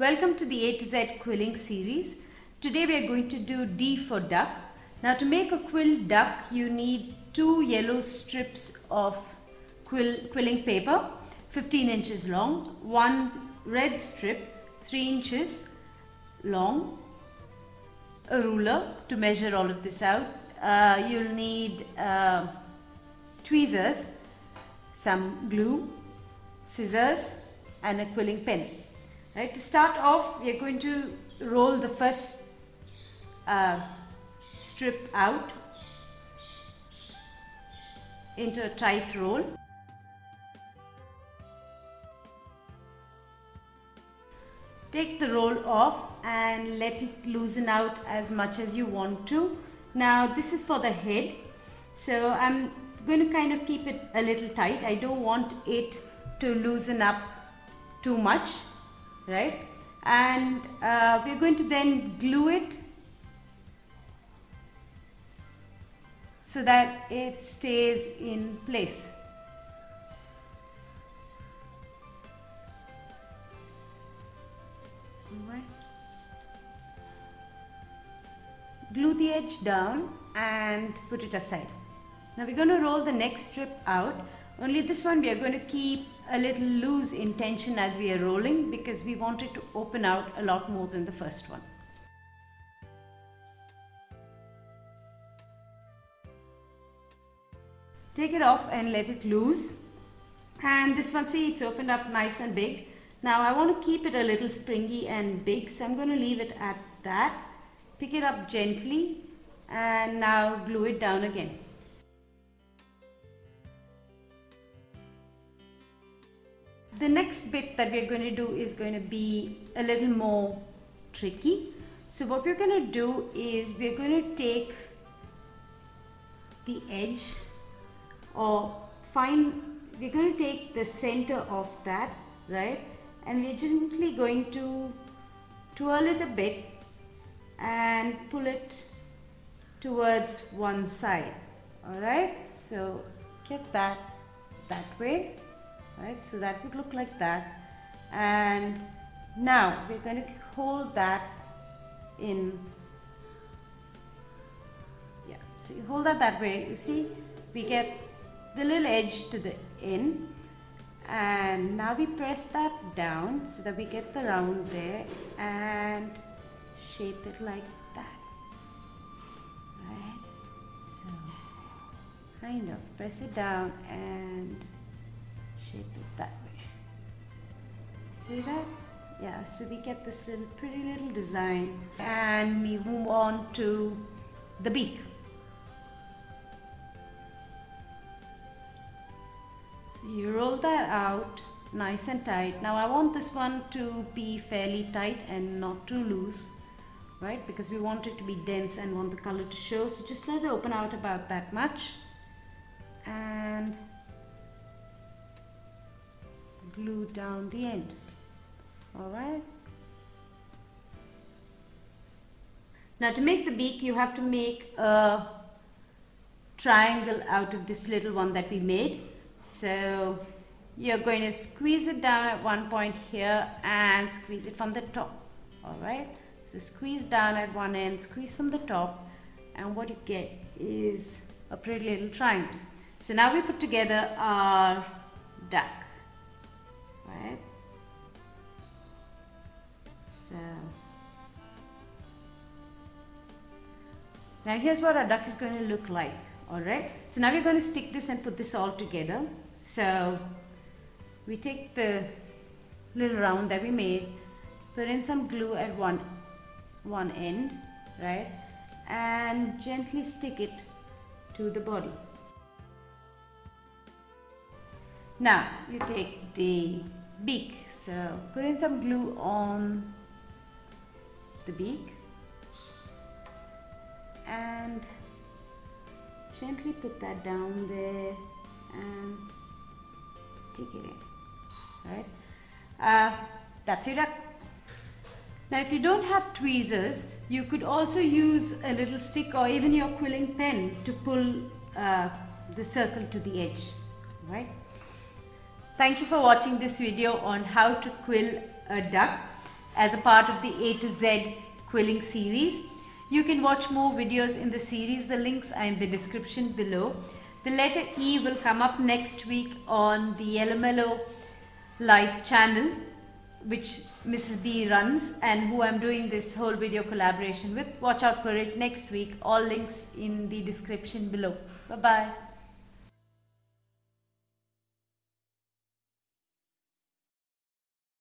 Welcome to the A to Z quilling series. Today we are going to do D for duck. Now to make a quill duck you need two yellow strips of quill, quilling paper 15 inches long, one red strip 3 inches long, a ruler to measure all of this out. Uh, you'll need uh, tweezers, some glue, scissors and a quilling pen. Right, to start off we are going to roll the first uh, strip out into a tight roll. Take the roll off and let it loosen out as much as you want to. Now this is for the head. So I'm going to kind of keep it a little tight. I don't want it to loosen up too much, right? And uh, we're going to then glue it so that it stays in place. Glue the edge down and put it aside. Now we're going to roll the next strip out. Only this one we are going to keep a little loose in tension as we are rolling because we want it to open out a lot more than the first one. Take it off and let it loose. And this one, see, it's opened up nice and big. Now I want to keep it a little springy and big, so I'm going to leave it at that. Pick it up gently and now glue it down again. The next bit that we're going to do is going to be a little more tricky. So what we're going to do is we're going to take the edge or find we're going to take the center of that right? And we're gently going to twirl it a bit and pull it towards one side. All right? So get that that way right? So that would look like that. And now we're going to hold that in yeah so you hold that that way. You see we get the little edge to the end and now we press that down so that we get the round there and shape it like that. Right? So kind of press it down and shape it that way. See that? Yeah so we get this little pretty little design. And we move on to the beak. So you roll that out nice and tight. Now I want this one to be fairly tight and not too loose right? Because we want it to be dense and want the color to show. So just let it open out about that much. And glue down the end. All right? Now to make the beak you have to make a triangle out of this little one that we made. So you're going to squeeze it down at one point here and squeeze it from the top. All right? So squeeze down at one end squeeze from the top and what you get is a pretty little triangle. So now we put together our duck right? So now here's what our duck is going to look like all right? So now we're going to stick this and put this all together. So we take the little round that we made put in some glue at one one end right? And gently stick it to the body. Now you take the beak. So put in some glue on the beak. And gently put that down there and stick it in. Right uh, that's it. Now if you don't have tweezers you could also use a little stick or even your quilling pen to pull uh, the circle to the edge. Right Thank you for watching this video on how to quill a duck as a part of the A to Z quilling series. You can watch more videos in the series. The links are in the description below. The letter E will come up next week on the Yellow Life channel which Mrs. B runs and who I'm doing this whole video collaboration with. Watch out for it next week. All links in the description below. Bye-bye.